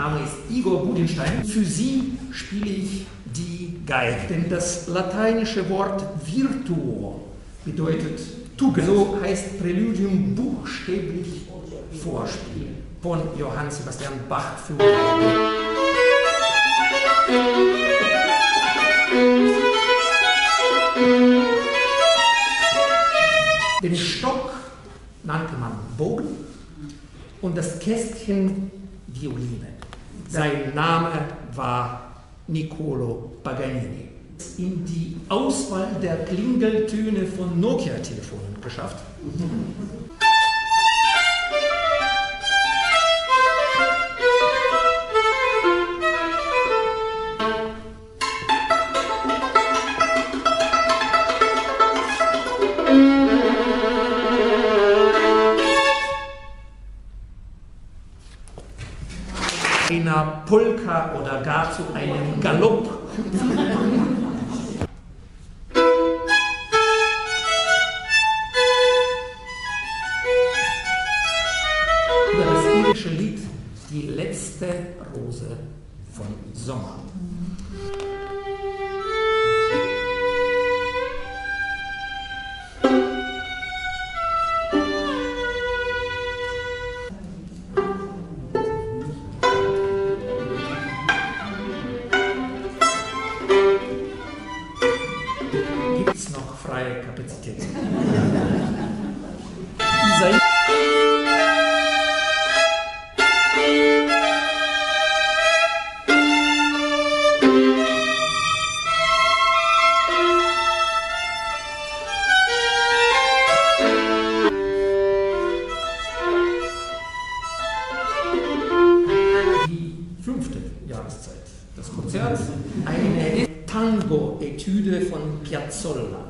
Name ist Igor Budinstein. Für Sie spiele ich die Geige. Denn das lateinische Wort virtuo bedeutet Tugend. So heißt Präludium buchstäblich Vorspiel von Johann Sebastian Bach für Geige. Den Stock nannte man Bogen und das Kästchen Violine. Sein Name war Niccolo Paganini. In die Auswahl der Klingeltöne von Nokia-Telefonen geschafft. Einer Polka oder gar zu einem Galopp. Über das irische Lied Die letzte Rose von Sommer. Es noch freie Kapazitäten? Isaia die fünfte Jahreszeit des Konzerts, eine Tango-Etüde von Piazzolla.